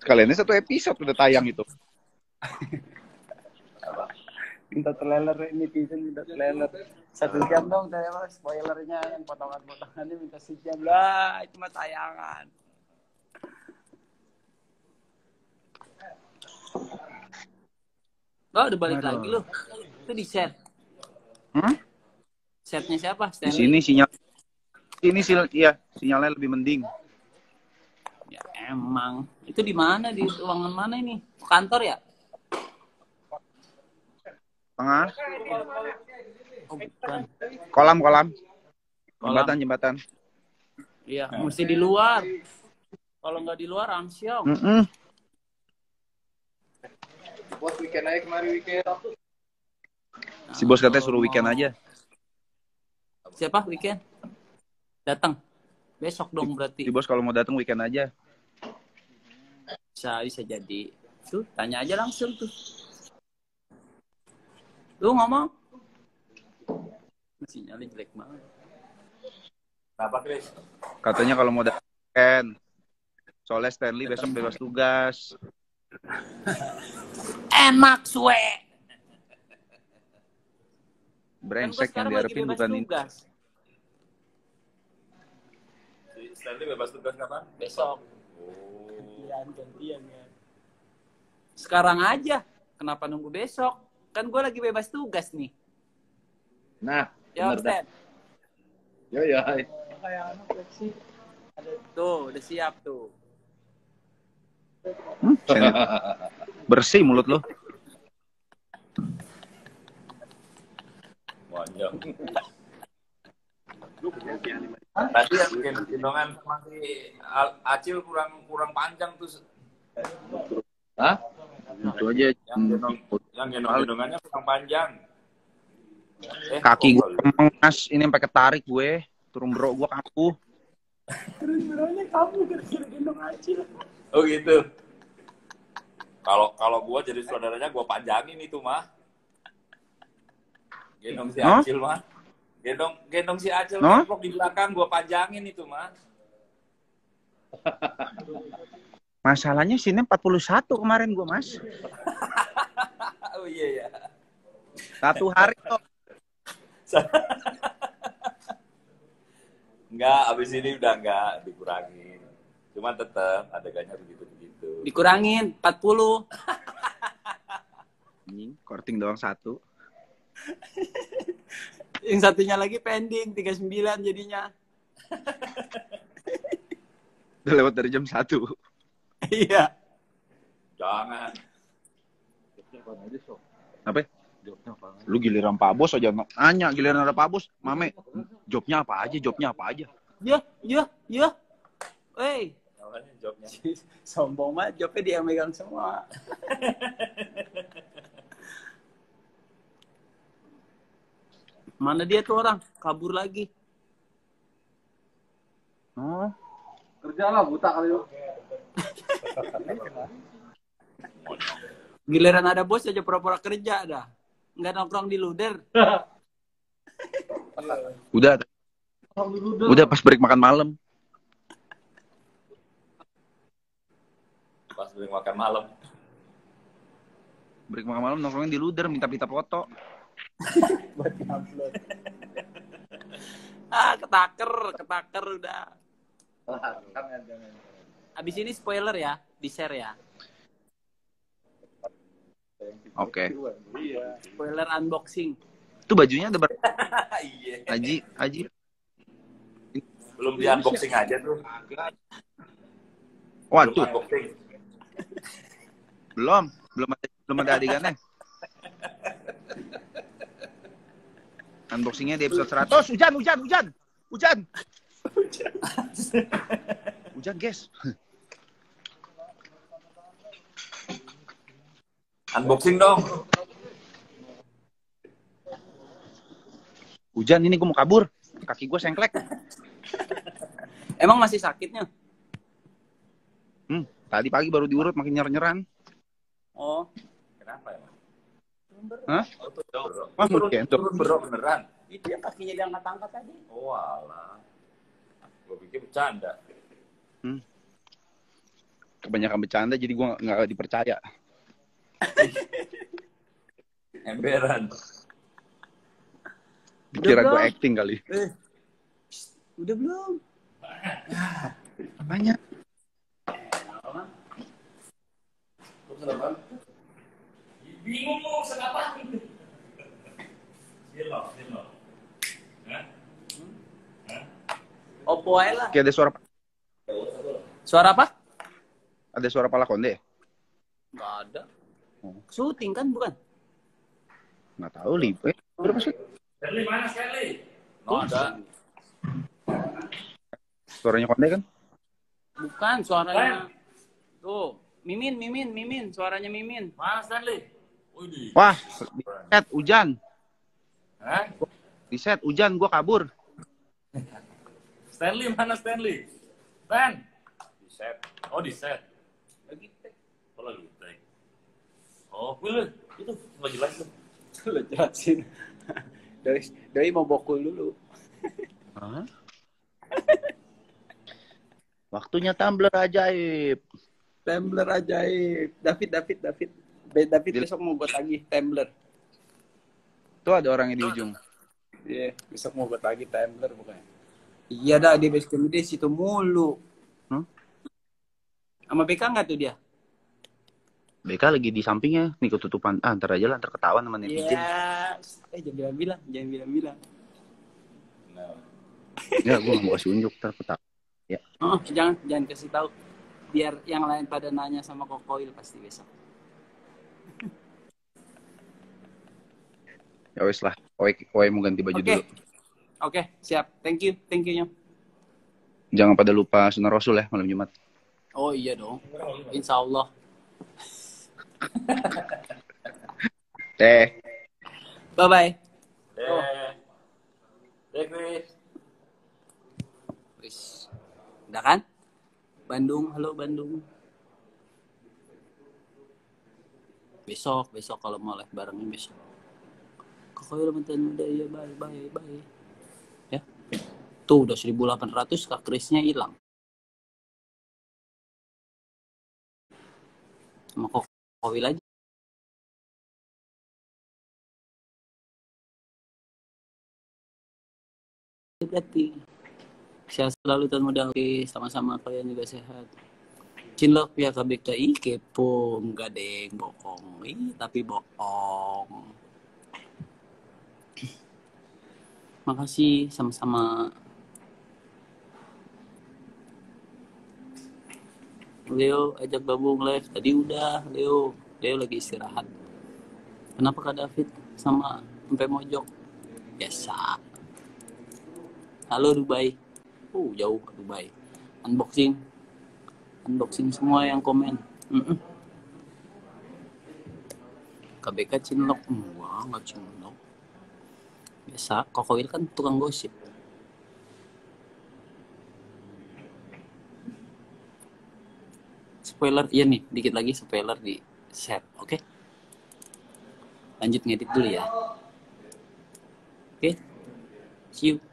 Kalian satu episode udah tayang itu. minta trailer netizen minta trailer satu jam dong saya mas spoilernya yang potongan-potongannya minta sejam lah itu mah tayangan Oh, udah balik Aduh. lagi lu. Itu di set. Hmm? Setnya siapa? Di Stanley? sini sinyal ini sil ya sinyalnya lebih mending. Emang. Itu di mana? Di ruangan mana ini? Kantor ya? Tengah Oh, bukan. kolam kolam. Jembatan jembatan. Iya, mesti di luar. Kalau nggak di luar, amsyong. Mm-mm. Bos weekend aja kemarin weekend. Si bos katanya suruh weekend aja. Siapa weekend? Datang. Besok dong berarti. Si bos kalau mau datang weekend aja. Bisa, bisa jadi. Tuh, tanya aja langsung tuh. Lu ngomong. Sinyalnya jelek banget. Kenapa Chris? Katanya kalau mau datang. Soalnya Stanley besok bebas tugas. Enak, suwe. Kan Brengsek yang lagi diharapin bukan ini. tugas. Si Stanley bebas tugas kapan? Besok. Oh. Gantian, gantian ya. Sekarang aja. Kenapa nunggu besok? Kan gue lagi bebas tugas nih. Nah, Ya. Stan. Yo yo. Tuh, udah siap tuh. Hmm, bersih mulut lo. Monjong. Tadi yang bikin gendongan sama si Al- Acil kurang kurang panjang tuh. Hah? Itu aja. Yang gendong yang gendong gendongannya kurang panjang. Eh, Kaki gue mengas, ini sampai ketarik gue. Turun bro gue kaku. Terus kamu gara-gara gendong acil. Oh gitu. Kalau kalau gua jadi saudaranya gua panjangin itu mah. Gendong si? Acil mah. Gendong gendong si Acil Hah? ngeplok di belakang gua panjangin itu mah. Masalahnya sini 41 kemarin gue mas. Oh iya ya. Satu hari kok. Enggak, abis ini udah enggak dikurangin. Cuma tetap adegannya begitu-begitu. Dikurangin 40. Anjing, korting doang satu. Yang satunya lagi pending 39 jadinya. Udah lewat dari jam 1. Iya. Jangan. Apa? Lu giliran Pak Bos aja nanya, giliran ada Pak Bos, Mame, jobnya apa aja, jobnya apa aja. Ya, ya, ya. Wey, Namanya jobnya. sombong banget jobnya dia yang megang semua. Mana dia tuh orang? Kabur lagi. Oh, Kerja lah buta kali lu. Giliran ada bos aja pura-pura kerja dah. Nggak nongkrong di luder. udah. Udah pas break makan malam. Pas beli makan malam. Break makan malam nongkrongnya di luder minta pita foto. Buat upload. ah, ketaker, ketaker udah. Abis ini spoiler ya, di share ya. Oke. Spoiler unboxing. Itu bajunya ada ber- iya. Aji, Aji. Belum di unboxing aja tuh. Waduh, belum, belum ada belum ada adegannya. Unboxingnya di episode 100. Hujan, hujan, hujan. Hujan. Hujan, guys. Unboxing dong. Hujan ini gue mau kabur. Kaki gue sengklek. Emang masih sakitnya? Hmm, tadi pagi baru diurut makin nyer-nyeran. Oh? Hah? Oh, turun, mungkin. turun bro beneran. itu yang kakinya diangkat-angkat tadi. Oh alah. Gue pikir bercanda. kebanyakan bercanda jadi gue nggak dipercaya. Emberan. Dikira gue acting kali. Eh, udah belum? Apanya? Bingung mau kenapa? Silo, silo. Hah? Oppo aja lah. Kayak ada suara Suara apa? ada suara pala konde. Nggak ada. Oh. Syuting kan bukan? Nggak tahu lipe. Berapa sih? Stanley mana Stanley? Oh, ada. Suaranya konde kan? Bukan suaranya. Tuh, Mimin, Mimin, Mimin, suaranya Mimin. Mana Stanley? Wah, di set hujan. Hah? Di set hujan gue kabur. Stanley mana Stanley? Stan. Di set. Oh di set. Lagi take. Oh lagi take. Oh, Will, itu nggak jelas tuh. Lo jelasin. Doi, Doi mau bokul dulu. Hah? Waktunya tumbler ajaib. Tumblr ajaib. David, David, David. Dil- besok mau buat lagi Tumblr. Tuh ada orangnya di ujung. Iya, besok mau buat lagi Tumblr bukannya. Iya dah, dia basecamp di situ mulu. Hmm? Sama BK nggak tuh dia? BK lagi di sampingnya. Nih ketutupan. Ah, ntar aja lah. Ntar ketahuan sama netizen. Iya. Eh, jangan bilang-bilang. Jangan bilang-bilang. Nah, Ya, gue mau kasih unjuk. Ntar ketahuan. Oh, jangan, jangan kasih tahu. Biar yang lain pada nanya sama Kokoil pasti besok. Ya wes lah. Oe, Oe mau ganti baju Oke. dulu. Oke, siap. Thank you. Thank you, Nyom. Jangan pada lupa sunnah rasul ya malam Jumat. Oh iya dong. Insya Allah. Teh. Bye-bye. eh, eh, Chris. Wis. Udah kan? Bandung, halo Bandung. Besok, besok kalau mau live barengnya besok. Kokoil mantan muda ya bye bye bye. Ya. Tuh udah 1800 kak Krisnya hilang. Sama Kokoil aja. Berarti sehat selalu dan mudah oke sama-sama kalian juga sehat cinlok ya kabik ih kepo. Enggak deng. Bokong ih tapi bohong. Makasih sama-sama. Leo ajak gabung live. Tadi udah Leo. Leo lagi istirahat. Kenapa kak David sama sampai mojok? Biasa halo Dubai. Oh, jauh ke Dubai. Unboxing. Unboxing semua yang komen. Mm-mm. KBK cinlok. Wah, nggak cinlok. Biasa, Kokoil kan tukang gosip. Spoiler, iya nih, dikit lagi spoiler di share, oke? Lanjut ngedit dulu ya. Oke, see you.